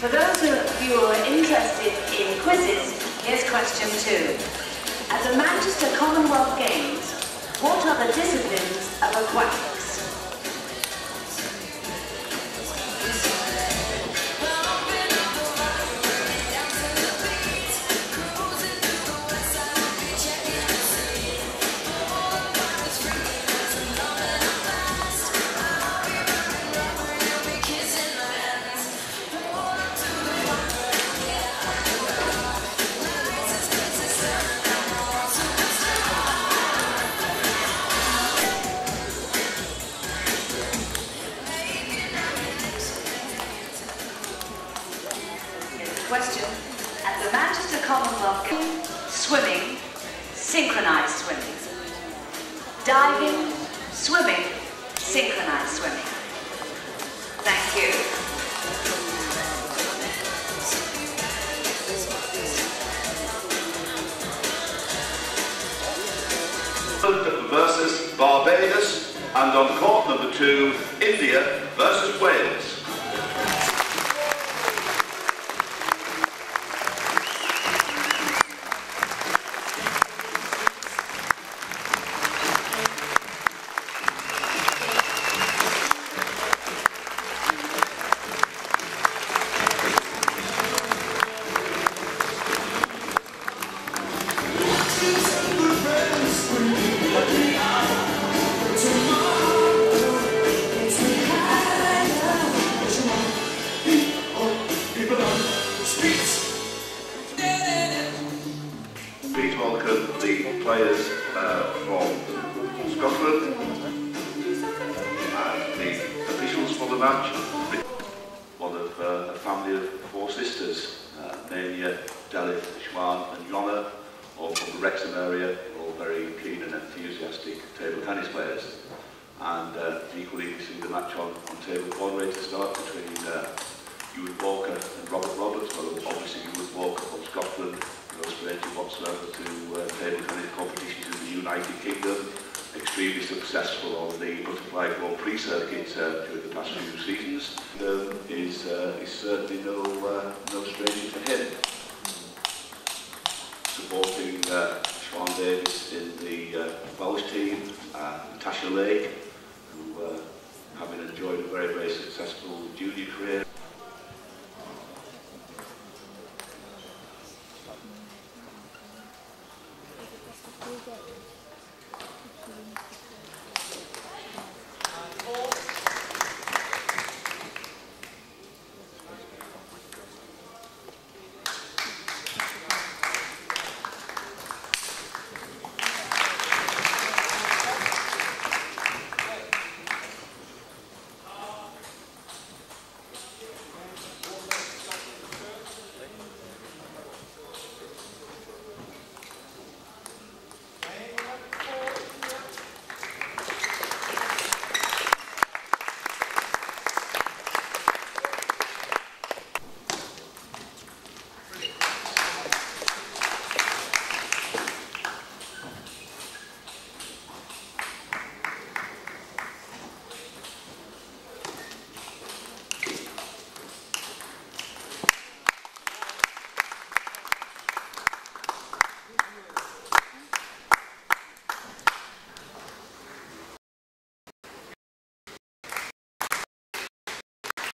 For those of you who are interested in quizzes, here's question two. At the Manchester Commonwealth Games, what are the disciplines of aquatics? Question. At the Manchester Commonwealth Games, swimming, synchronized swimming. Diving, swimming, synchronized swimming. Thank you. versus Barbados and on court number two, India versus Wales. Please welcome the players uh, from Scotland and the officials for the match. One of uh, a family of four sisters, uh, Mania, Delyth, Siwan and Jonna, all from the Wrexham area, all very keen and enthusiastic table tennis players. And uh, equally we see the match on, on table one ready to start between uh, Ewan Walker and Robert Roberts. Well, obviously Ewan Walker from Scotland, to whatsoever to table tennis competitions in the United Kingdom. Extremely successful on the butterfly Grand Prix circuit uh, during the past few seasons. Um, is, uh, is certainly no, uh, no stranger to him. Supporting uh, Sean Davis in the uh, Welsh team, uh, Natasha Lake, who uh, having enjoyed a very, very successful で。